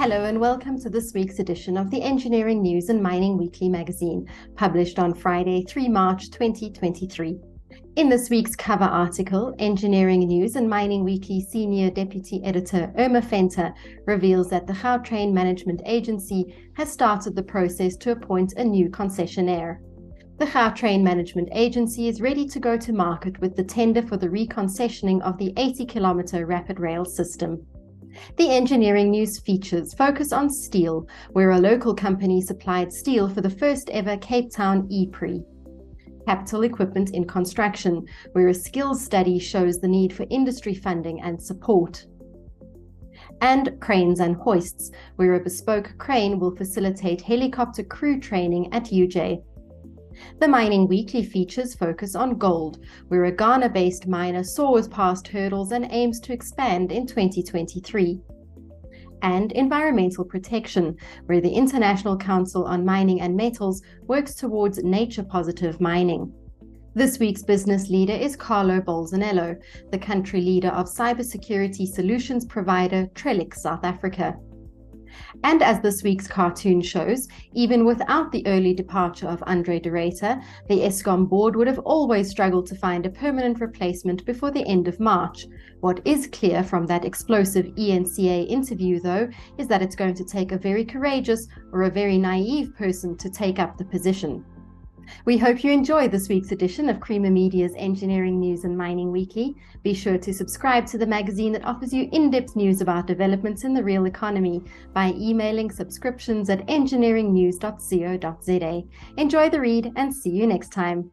Hello, and welcome to this week's edition of the Engineering News and Mining Weekly magazine, published on Friday, 3 March 2023. In this week's cover article, Engineering News and Mining Weekly Senior Deputy Editor Irma Venter reveals that the Gautrain Management Agency has started the process to appoint a new concessionaire. The Gautrain Management Agency is ready to go to market with the tender for the reconcessioning of the 80 kilometre rapid rail system. The engineering news features focus on steel, where a local company supplied steel for the first ever Cape Town EPRI. Capital equipment in construction, where a skills study shows the need for industry funding and support. And cranes and hoists, where a bespoke crane will facilitate helicopter crew training at UJ. The Mining Weekly features focus on gold, where a Ghana based miner soars past hurdles and aims to expand in 2023. And environmental protection, where the International Council on Mining and Metals works towards nature positive mining. This week's business leader is Carlo Bolzanello, the country leader of cybersecurity solutions provider Trellix South Africa. And as this week's cartoon shows, even without the early departure of Andre de Ruyter, the Eskom board would have always struggled to find a permanent replacement before the end of March. What is clear from that explosive ENCA interview, though, is that it's going to take a very courageous or a very naive person to take up the position. We hope you enjoy this week's edition of Creamer Media's Engineering News and Mining Weekly. Be sure to subscribe to the magazine that offers you in depth news about developments in the real economy by emailing subscriptions at engineeringnews.co.za. Enjoy the read and see you next time.